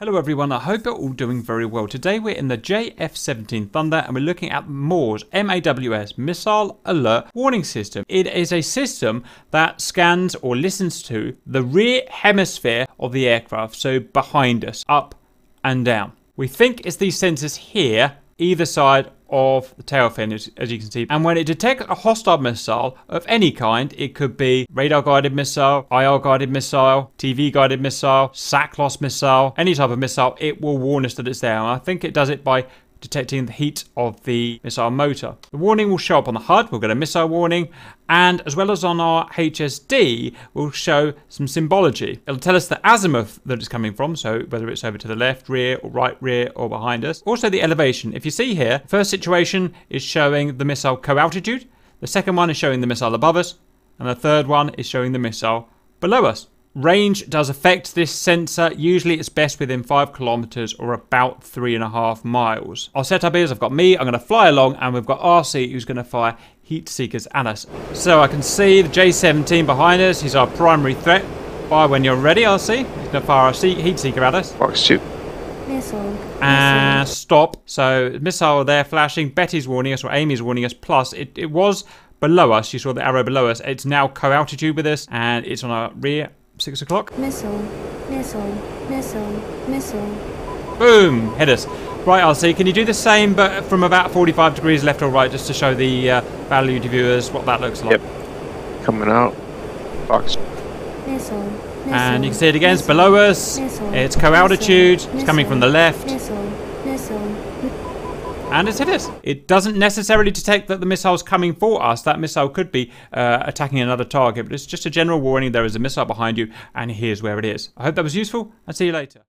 Hello everyone, I hope you're all doing very well. Today we're in the JF-17 Thunder and we're looking at MAWS, M-A-W-S, Missile Alert Warning System. It is a system that scans or listens to the rear hemisphere of the aircraft, so behind us, up and down. We think it's these sensors here, either side of the tail fin, as, as, you can see. And when it detects a hostile missile of any kind, it could be radar guided missile, IR guided missile, TV guided missile, SACLOS missile, any type of missile, it will warn us that it's there. And I think it does it by detecting the heat of the missile motor. The warning will show up on the HUD, we'll get a missile warning, and as well as on our HSD, we'll show some symbology. It'll tell us the azimuth that it's coming from, so whether it's over to the left rear or right rear or behind us. Also the elevation. If you see here, first situation is showing the missile co-altitude, the second one is showing the missile above us, and the third one is showing the missile below us. Range does affect this sensor. Usually it's best within 5 kilometers or about 3.5 miles. Our setup is I've got me, I'm going to fly along, and we've got RC who's going to fire heat seekers at us. So I can see the J-17 behind us. He's our primary threat. Fire when you're ready, RC. He's going to fire a heat seeker at us. Fox 2. Missile. And missile. stop. So missile there flashing. Betty's warning us, or Amy's warning us. Plus, it, it was below us. You saw the arrow below us. It's now co-altitude with us, and it's on our rear Six o'clock. Missile, missile, missile, missile. Boom! Hit us. Right, RC, can you do the same but from about 45 degrees left or right just to show the uh, valued viewers what that looks like? Yep. Coming out. Fox. Missile. missile and you can see it again, it's below us. Missile, it's co-altitude, it's coming from the left. And it's hit us. It doesn't necessarily detect that the missile's coming for us. That missile could be uh, attacking another target, but it's just a general warning there is a missile behind you, and here's where it is. I hope that was useful, and see you later.